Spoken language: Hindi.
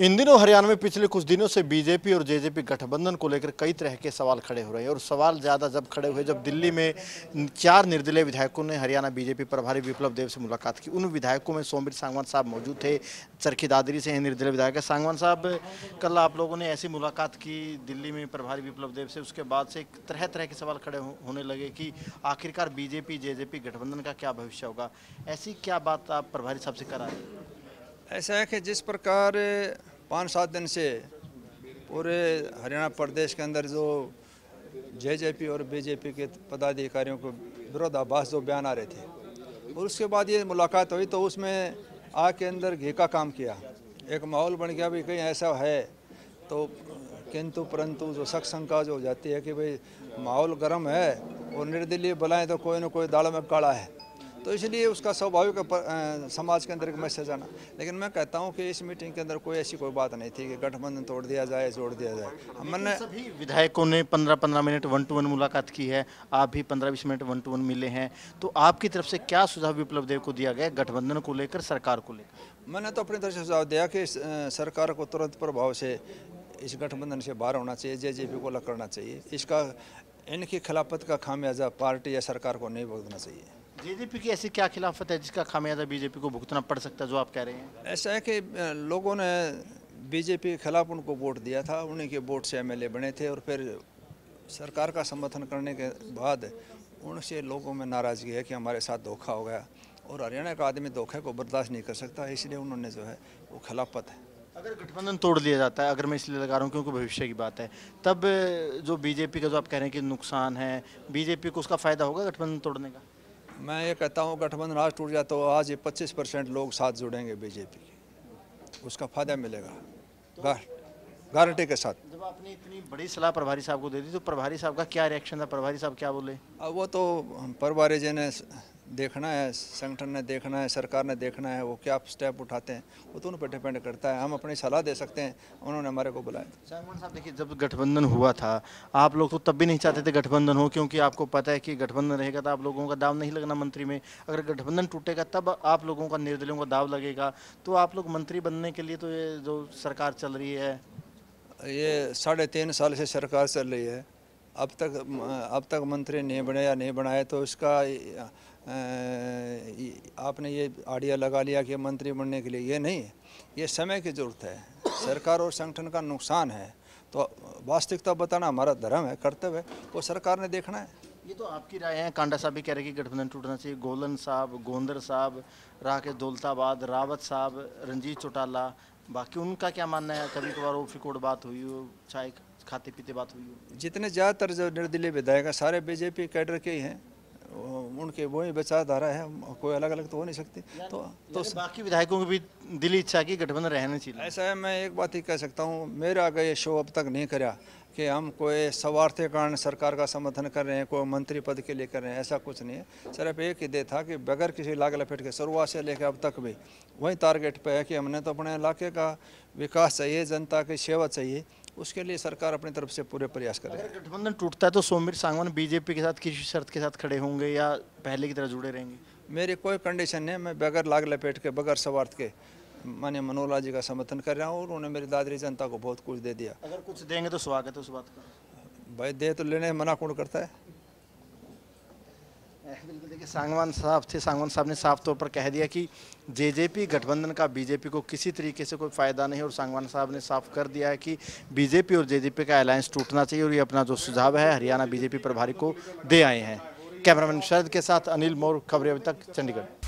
इन दिनों हरियाणा में पिछले कुछ दिनों से बीजेपी और जेजेपी गठबंधन को लेकर कई तरह के सवाल खड़े हो रहे हैं और सवाल ज़्यादा जब खड़े हुए जब दिल्ली में चार निर्दलीय विधायकों ने हरियाणा बीजेपी प्रभारी विप्लव देव से मुलाकात की। उन विधायकों में सोमवीर सांगवान साहब मौजूद थे, चरखी दादरी से हैं निर्दलीय विधायक। है सांगवान साहब, कल आप लोगों ने ऐसी मुलाकात की दिल्ली में प्रभारी विप्लव देव से, उसके बाद से तरह तरह के सवाल खड़े होने लगे कि आखिरकार बीजेपी, जेजेपी गठबंधन का क्या भविष्य होगा? ऐसी क्या बात आप प्रभारी साहब से करा ऐसा है कि जिस प्रकार पाँच सात दिन से पूरे हरियाणा प्रदेश के अंदर जो जेजेपी और बीजेपी के पदाधिकारियों को विरोधाभास जो बयान आ रहे थे, और उसके बाद ये मुलाकात हुई तो उसमें आग के अंदर घी का काम किया। एक माहौल बन गया भी कहीं ऐसा है तो किंतु परंतु जो शक शंका जो हो जाती है कि भाई माहौल गर्म है और निर्दलीय बुलाएँ तो कोई ना कोई दाल में काला है। तो इसलिए उसका स्वाभाविक समाज के अंदर एक मैसेज आना। लेकिन मैं कहता हूँ कि इस मीटिंग के अंदर कोई ऐसी कोई बात नहीं थी कि गठबंधन तोड़ दिया जाए जोड़ दिया जाए। हमने सभी विधायकों ने पंद्रह पंद्रह मिनट वन टू वन मुलाकात की है आप भी पंद्रह बीस मिनट वन टू वन मिले हैं। तो आपकी तरफ़ से क्या सुझाव विप्लव देव को दिया गया गठबंधन को लेकर सरकार को लेकर? मैंने तो अपनी तरफ़ से सुझाव दिया कि सरकार को तुरंत प्रभाव से इस गठबंधन से बाहर होना चाहिए जेजेपी को अलग करना चाहिए। इसका इनकी खिलाफत का खामियाजा पार्टी या सरकार को नहीं भुगतना चाहिए। जेजेपी की ऐसी क्या खिलाफत है जिसका खामियाजा बीजेपी को भुगतना पड़ सकता है जो आप कह रहे हैं? ऐसा है कि लोगों ने बीजेपी के खिलाफ उनको वोट दिया था उन्हीं के वोट से एमएलए बने थे और फिर सरकार का समर्थन करने के बाद उनसे लोगों में नाराज़गी है कि हमारे साथ धोखा हो गया और हरियाणा का आदमी धोखे को बर्दाश्त नहीं कर सकता इसलिए उन्होंने जो है वो खिलाफत है। अगर गठबंधन तोड़ दिया जाता है अगर मैं इसलिए लगा रहा हूँ क्योंकि भविष्य की बात है तब जो बीजेपी का जो आप कह रहे हैं कि नुकसान है बीजेपी को उसका फ़ायदा होगा गठबंधन तोड़ने का? मैं ये कहता हूँ गठबंधन आज टूट जाए तो आज ये पच्चीस परसेंट लोग साथ जुड़ेंगे बीजेपी के। उसका फ़ायदा मिलेगा। गारंटी के साथ। जब आपने इतनी बड़ी सलाह प्रभारी साहब को दे दी तो प्रभारी साहब का क्या रिएक्शन था? प्रभारी साहब क्या बोले? अब वो तो प्रभारी जी ने देखना है संगठन ने देखना है सरकार ने देखना है वो क्या स्टेप उठाते हैं वो तो उन पर डिपेंड करता है। हम अपनी सलाह दे सकते हैं उन्होंने हमारे को बुलाया। साहब देखिए जब गठबंधन हुआ था आप लोग तो तब भी नहीं चाहते थे गठबंधन हो क्योंकि आपको पता है कि गठबंधन रहेगा तो आप लोगों का दाव नहीं लगना मंत्री में। अगर गठबंधन टूटेगा तब आप लोगों का निर्दलियों का दाव लगेगा। तो आप लोग मंत्री बनने के लिए तो ये जो सरकार चल रही है। ये साढ़े तीन साल से सरकार चल रही है। अब तक अब तक मंत्री नहीं बने या नहीं बनाए तो इसका आपने ये आइडिया लगा लिया कि मंत्री बनने के लिए। ये नहीं है ये समय की ज़रूरत है। सरकार और संगठन का नुकसान है। तो वास्तविकता बताना हमारा धर्म है, कर्तव्य है। वो सरकार ने देखना है। ये तो आपकी राय है। कांडा साहब भी कह रहे कि गठबंधन टूटना चाहिए। गोलन साहब, गोंदर साहब, राकेश दौलताबाद, रावत साहब, रंजीत चौटाला, बाकी उनका क्या मानना है? कभी कभार वो फिकोड़ बात हुई हो चाय खाते पीते बात हुई हो। जितने ज़्यादातर जो निर्दलीय विधायक हैं सारे बीजेपी कैडर के ही हैं। उनके वही विचारधारा है कोई अलग अलग तो हो नहीं सकती। तो तो बाकी विधायकों की भी दिली इच्छा की गठबंधन रहना चाहिए। ऐसा है मैं एक बात ही कह सकता हूँ मेरा अगर ये शो अब तक नहीं करा कि हम कोई स्वार्थ कारण सरकार का समर्थन कर रहे हैं कोई मंत्री पद के लिए कर रहे हैं ऐसा कुछ नहीं है। सिर्फ़ एक ही दे था कि बगैर किसी लाग लपेट के शुरुआत से लेकर अब तक भी वही टारगेट पे है कि हमने तो अपने इलाके का विकास चाहिए जनता की सेवा चाहिए। उसके लिए सरकार अपनी तरफ़ से पूरे प्रयास कर रही है। गठबंधन टूटता है तो सोमवीर सांगवान बीजेपी के साथ किसी शर्त के साथ खड़े होंगे या पहले की तरह जुड़े रहेंगे? मेरी कोई कंडीशन नहीं मैं बगैर लाग लपेट के बगैर स्वार्थ के मान्य मनोला जी का समर्थन कर रहा हूँ और उन्होंने मेरी दादरी जनता को बहुत कुछ दे दिया। अगर कुछ देंगे तो स्वागत है उस बात का। भाई दे तो लेने मना कौन करता है? बिल्कुल, देखिए, सांगवान साहब थे। सांगवान साहब ने साफ़ तौर पर कह दिया कि जेजेपी गठबंधन का बीजेपी को किसी तरीके से कोई फ़ायदा नहीं और सांगवान साहब ने साफ़ कर दिया है कि बीजेपी और जेजेपी का अलायंस टूटना चाहिए और ये अपना जो सुझाव है, हरियाणा बीजेपी प्रभारी को दे आए हैं। कैमरामैन शरद के साथ अनिल मोर, खबरें अभी तक, चंडीगढ़।